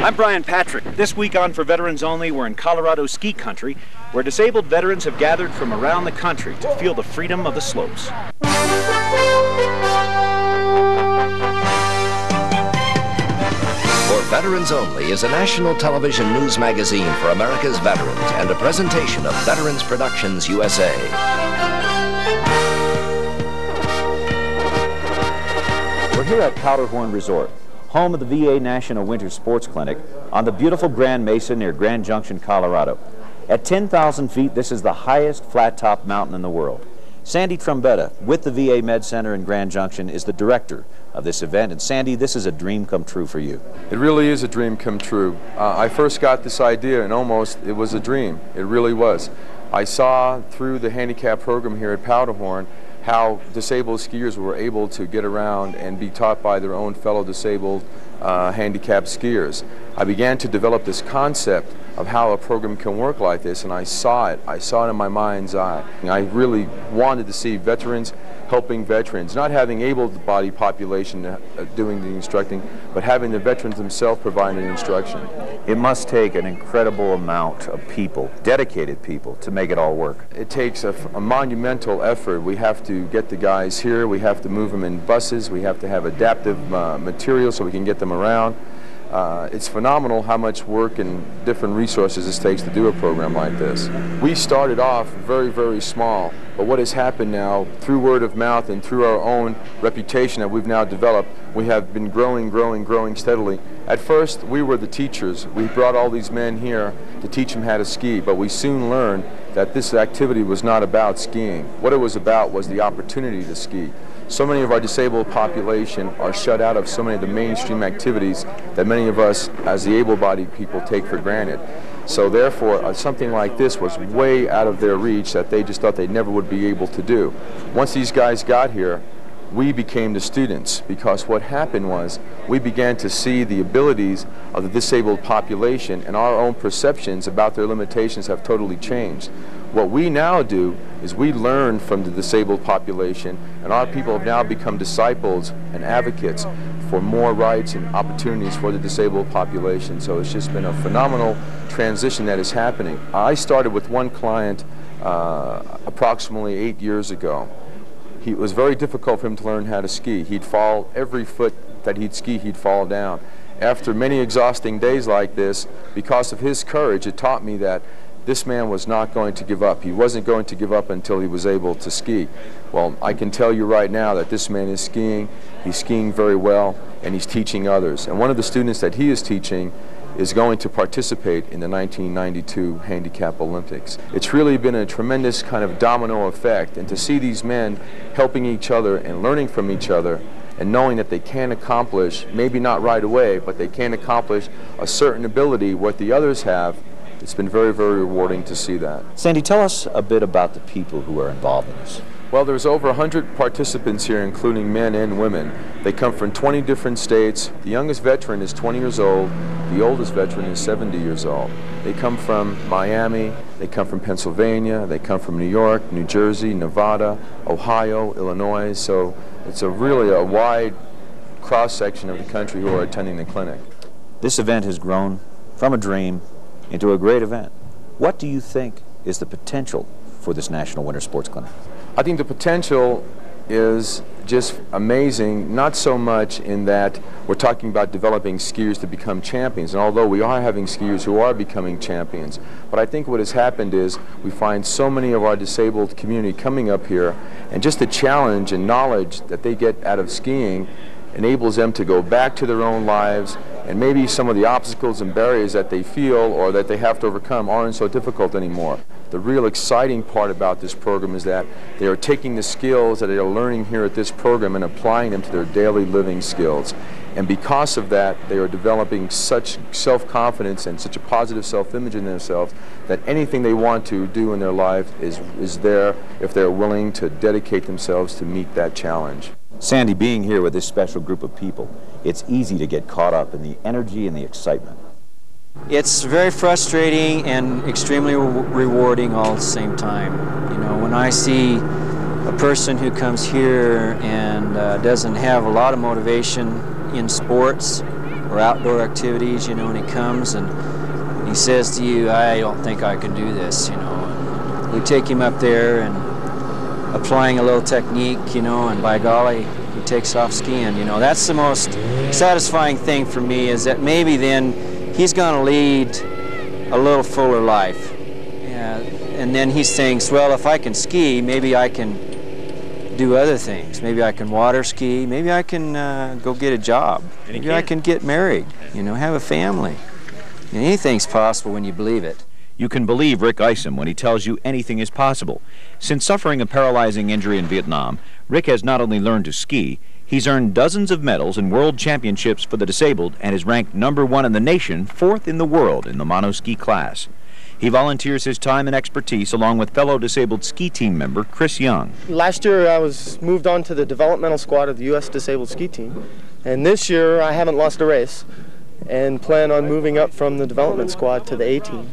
I'm Brian Patrick. This week on For Veterans Only, we're in Colorado ski country, where disabled veterans have gathered from around the country to feel the freedom of the slopes. For Veterans Only is a national television news magazine for America's veterans and a presentation of Veterans Productions USA. We're here at Powderhorn Resort, home of the VA National Winter Sports Clinic on the beautiful Grand Mesa near Grand Junction, Colorado. At 10,000 feet, this is the highest flat-top mountain in the world. Sandy Trombetta, with the VA Med Center in Grand Junction, is the director of this event. And Sandy, this is a dream come true for you. It really is a dream come true. Uh, I first got this idea and almost it was a dream. It really was. I saw through the handicap program here at Powderhorn how disabled skiers were able to get around and be taught by their own fellow disabled uh, handicapped skiers. I began to develop this concept of how a program can work like this and I saw it. I saw it in my mind's eye. I really wanted to see veterans helping veterans, not having able-bodied population uh, doing the instructing, but having the veterans themselves providing the instruction. It must take an incredible amount of people, dedicated people, to make it all work. It takes a, a monumental effort. We have to get the guys here, we have to move them in buses, we have to have adaptive uh, material so we can get them around. Uh, it's phenomenal how much work and different resources it takes to do a program like this. We started off very, very small, but what has happened now, through word of mouth and through our own reputation that we've now developed, we have been growing, growing, growing steadily. At first, we were the teachers. We brought all these men here to teach them how to ski, but we soon learned that this activity was not about skiing. What it was about was the opportunity to ski so many of our disabled population are shut out of so many of the mainstream activities that many of us as the able-bodied people take for granted. So therefore, uh, something like this was way out of their reach that they just thought they never would be able to do. Once these guys got here, we became the students because what happened was we began to see the abilities of the disabled population and our own perceptions about their limitations have totally changed. What we now do is we learn from the disabled population and our people have now become disciples and advocates for more rights and opportunities for the disabled population. So it's just been a phenomenal transition that is happening. I started with one client uh, approximately eight years ago he, it was very difficult for him to learn how to ski. He'd fall every foot that he'd ski, he'd fall down. After many exhausting days like this, because of his courage, it taught me that this man was not going to give up. He wasn't going to give up until he was able to ski. Well, I can tell you right now that this man is skiing. He's skiing very well, and he's teaching others. And one of the students that he is teaching is going to participate in the 1992 Handicap Olympics. It's really been a tremendous kind of domino effect, and to see these men helping each other and learning from each other and knowing that they can accomplish, maybe not right away, but they can accomplish a certain ability what the others have, it's been very, very rewarding to see that. Sandy, tell us a bit about the people who are involved in this. Well, there's over 100 participants here, including men and women. They come from 20 different states. The youngest veteran is 20 years old. The oldest veteran is 70 years old. They come from Miami. They come from Pennsylvania. They come from New York, New Jersey, Nevada, Ohio, Illinois. So it's a really a wide cross-section of the country who are attending the clinic. This event has grown from a dream into a great event. What do you think is the potential for this National Winter Sports Clinic? I think the potential is just amazing, not so much in that we're talking about developing skiers to become champions, and although we are having skiers who are becoming champions, but I think what has happened is we find so many of our disabled community coming up here, and just the challenge and knowledge that they get out of skiing enables them to go back to their own lives and maybe some of the obstacles and barriers that they feel or that they have to overcome aren't so difficult anymore. The real exciting part about this program is that they are taking the skills that they are learning here at this program and applying them to their daily living skills. And because of that, they are developing such self-confidence and such a positive self-image in themselves that anything they want to do in their life is, is there if they're willing to dedicate themselves to meet that challenge. Sandy, being here with this special group of people, it's easy to get caught up in the energy and the excitement. It's very frustrating and extremely re rewarding all at the same time. You know, when I see a person who comes here and uh, doesn't have a lot of motivation in sports or outdoor activities, you know, and he comes and he says to you, I don't think I can do this, you know. We take him up there and applying a little technique, you know, and by golly, he takes off skiing, you know. That's the most satisfying thing for me is that maybe then he's going to lead a little fuller life. Yeah, and then he thinks, well, if I can ski, maybe I can do other things. Maybe I can water ski. Maybe I can uh, go get a job. Maybe I can get married, you know, have a family. And anything's possible when you believe it. You can believe Rick Isom when he tells you anything is possible. Since suffering a paralyzing injury in Vietnam, Rick has not only learned to ski, he's earned dozens of medals in world championships for the disabled and is ranked number one in the nation, fourth in the world in the monoski class. He volunteers his time and expertise along with fellow disabled ski team member Chris Young. Last year I was moved on to the developmental squad of the U.S. Disabled Ski Team, and this year I haven't lost a race and plan on moving up from the development squad to the A team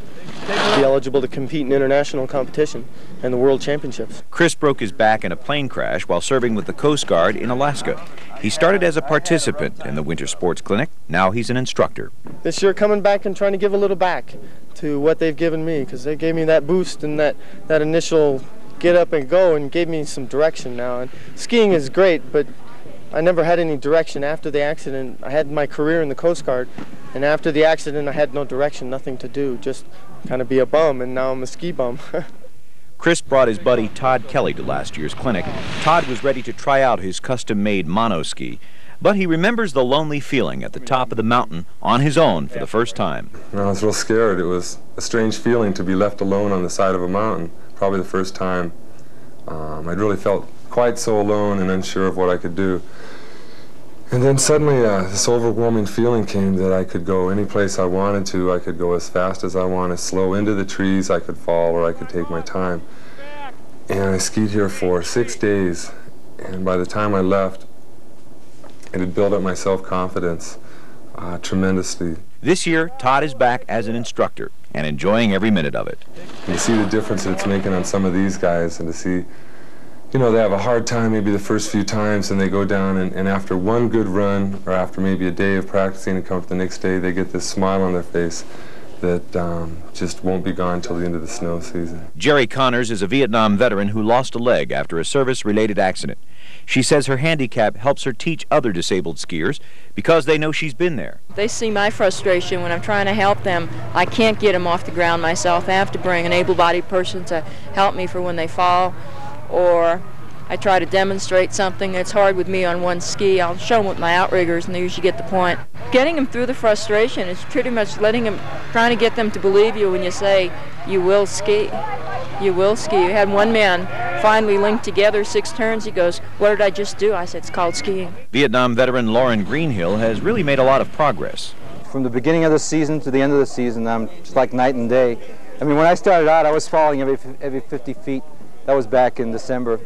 be eligible to compete in international competition and the world championships. Chris broke his back in a plane crash while serving with the Coast Guard in Alaska. He started as a participant in the Winter Sports Clinic. Now he's an instructor. This year coming back and trying to give a little back to what they've given me because they gave me that boost and that, that initial get up and go and gave me some direction now. And skiing is great, but I never had any direction after the accident. I had my career in the Coast Guard, and after the accident, I had no direction, nothing to do, just kind of be a bum, and now I'm a ski bum. Chris brought his buddy Todd Kelly to last year's clinic. Todd was ready to try out his custom-made monoski, but he remembers the lonely feeling at the top of the mountain on his own for the first time. I was real scared. It was a strange feeling to be left alone on the side of a mountain, probably the first time. Um, I'd really felt quite so alone and unsure of what I could do. And then suddenly uh, this overwhelming feeling came that I could go any place I wanted to. I could go as fast as I wanted, slow into the trees, I could fall, or I could take my time. And I skied here for six days, and by the time I left, it had built up my self-confidence uh, tremendously. This year, Todd is back as an instructor and enjoying every minute of it. And to see the difference that it's making on some of these guys and to see you know, they have a hard time maybe the first few times and they go down and, and after one good run or after maybe a day of practicing and come up the next day, they get this smile on their face that um, just won't be gone till the end of the snow season. Jerry Connors is a Vietnam veteran who lost a leg after a service-related accident. She says her handicap helps her teach other disabled skiers because they know she's been there. They see my frustration when I'm trying to help them. I can't get them off the ground myself. I have to bring an able-bodied person to help me for when they fall or I try to demonstrate something. It's hard with me on one ski. I'll show them with my outriggers, and they usually get the point. Getting them through the frustration is pretty much letting them, trying to get them to believe you when you say you will ski. You will ski. You had one man finally linked together six turns. He goes, "What did I just do?" I said, "It's called skiing." Vietnam veteran Lauren Greenhill has really made a lot of progress. From the beginning of the season to the end of the season, I'm just like night and day. I mean, when I started out, I was falling every every 50 feet that was back in December.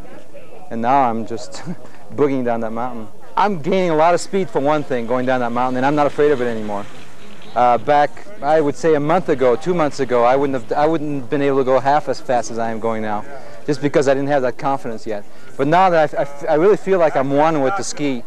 And now I'm just boogieing down that mountain. I'm gaining a lot of speed for one thing going down that mountain, and I'm not afraid of it anymore. Uh, back, I would say a month ago, two months ago, I wouldn't have, I wouldn't have been able to go half as fast as I am going now, just because I didn't have that confidence yet. But now that I, I, I really feel like I'm one with the ski,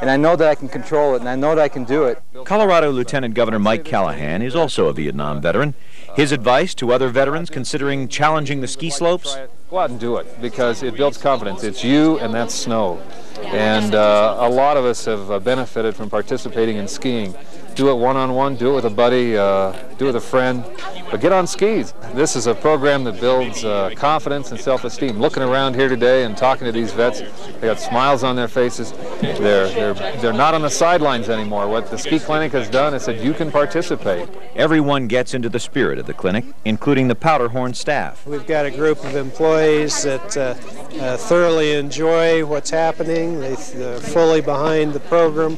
and I know that I can control it, and I know that I can do it. Colorado Lieutenant Governor Mike Callahan is also a Vietnam veteran. His advice to other veterans considering challenging the ski slopes? Go out and do it because it builds confidence. It's you and that's snow. And uh, a lot of us have uh, benefited from participating in skiing. Do it one-on-one, -on -one, do it with a buddy, uh, do it with a friend, but get on skis. This is a program that builds uh, confidence and self-esteem. Looking around here today and talking to these vets, they got smiles on their faces. They're, they're, they're not on the sidelines anymore. What the ski clinic has done is said you can participate. Everyone gets into the spirit of the clinic, including the Powderhorn staff. We've got a group of employees that uh, uh, thoroughly enjoy what's happening. They, are fully behind the program.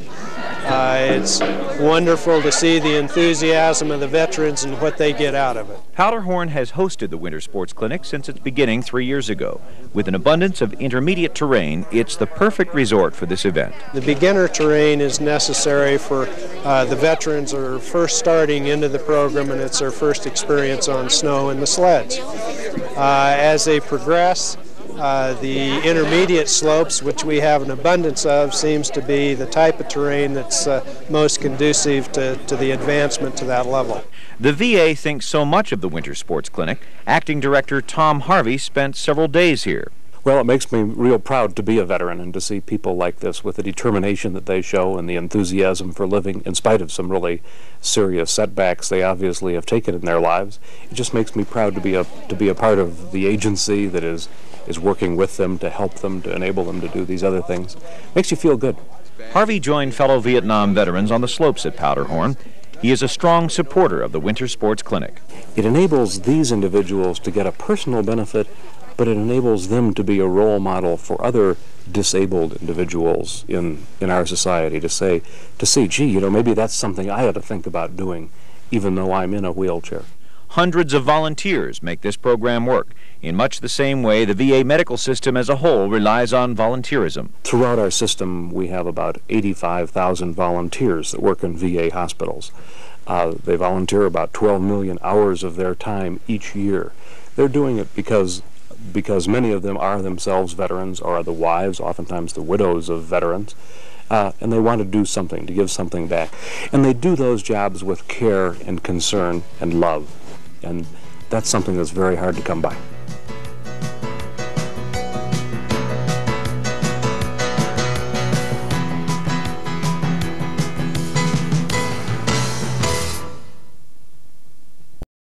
Uh, it's wonderful to see the enthusiasm of the veterans and what they get out of it. Powderhorn has hosted the Winter Sports Clinic since its beginning three years ago. With an abundance of intermediate terrain, it's the perfect resort for this event. The beginner terrain is necessary for uh, the veterans who are first starting into the program and it's their first experience on snow and the sleds. Uh, as they progress, Uh, the intermediate slopes, which we have an abundance of, seems to be the type of terrain that's uh, most conducive to, to the advancement to that level. The VA thinks so much of the Winter Sports Clinic, Acting Director Tom Harvey spent several days here. Well, it makes me real proud to be a veteran and to see people like this with the determination that they show and the enthusiasm for living in spite of some really serious setbacks they obviously have taken in their lives. It just makes me proud to be a to be a part of the agency that is is working with them to help them to enable them to do these other things. Makes you feel good. Harvey joined fellow Vietnam veterans on the slopes at Powderhorn. He is a strong supporter of the Winter Sports Clinic. It enables these individuals to get a personal benefit but it enables them to be a role model for other disabled individuals in, in our society to say, to see, gee, you know, maybe that's something I ought to think about doing, even though I'm in a wheelchair. Hundreds of volunteers make this program work. In much the same way, the VA medical system as a whole relies on volunteerism. Throughout our system, we have about 85,000 volunteers that work in VA hospitals. Uh, they volunteer about 12 million hours of their time each year. They're doing it because because many of them are themselves veterans or are the wives, oftentimes the widows of veterans, uh, and they want to do something, to give something back. And they do those jobs with care and concern and love. And that's something that's very hard to come by.